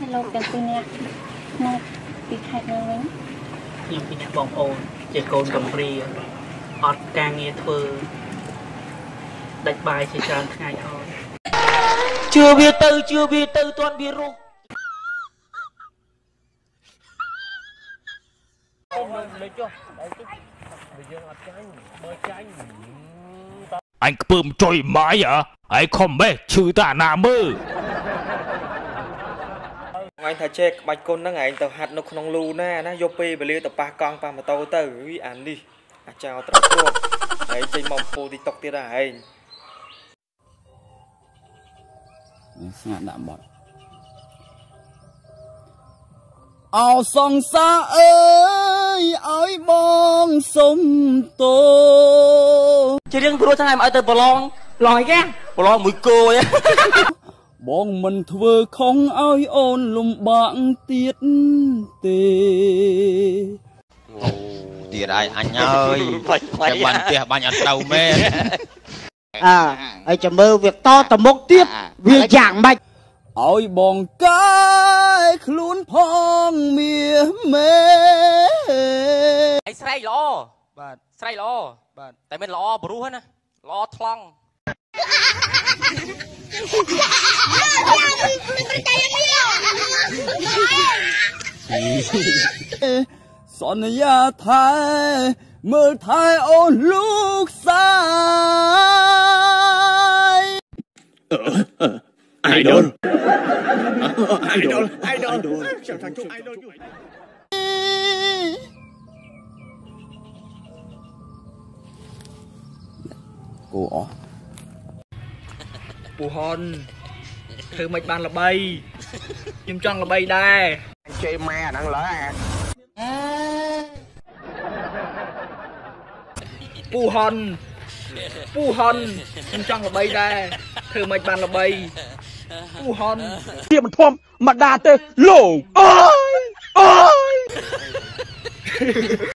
ហើយលោកទាំងពីរនាក់មកពីខេត្តណាវិញខ្ញុំពីអ្នកបងប្អូនជាកូនកំព្រាអត់ការងារធ្វើដាច់បាយជាច្រើនថ្ងៃអស់ជឿវាទៅជឿវាទៅទាន់វារស់អញខ្ពើមចុយម៉ាយហ៎ហើយខំមេះឈឺតាណាមើល អញថាចេះក្បាច់គុណហ្នឹងឯងទៅហាត់នៅក្នុងលូណាណាយកពេលវេលាទៅប៉ះកង់ប៉ះម៉ូតូទៅវិអានេះអាចោត្រូវគ្រាប់ហើយចេញមកពូ TikTok ទៀតហ่าឯងស្ងាត់ដាក់បត់អោសងសាអើយឲ្យបងសុំទោជារឿងព្រោះថ្ងៃមកឲ្យទៅប្រឡងប្រឡងអីគេប្រឡងមួយគោឯង បងមិនធ្វើខុងឲ្យអូនលំបាកទៀតទេទៀតហើយអញហើយចាំបានផ្ទះបាញ់អត់ទៅមែនអើហើយចាំមើលវាតទៅមុខទៀតវាយ៉ាងម៉េចឲ្យបងកាយខ្លួនផងមៀមេឯស្រែកល្អបាទស្រែកល្អបាទតែមិនល្អព្រោះណាល្អថ្លង់ សន្យាថាមើលថែអូនលោកសាយ idol idol idol ខ្ញុំថាជុំ idol យូរគូអស់ពូហុនធ្វើមិនបានល្បីខ្ញុំចង់ល្បីដែរ ជេរម៉ែអាហ្នឹងឡើយពូហុនពូហុនខ្ញុំចង់ល្បីដែរធ្វើមិនបានល្បីពូហុនវាមិនធំមកដាទៅលោកអើយអើយ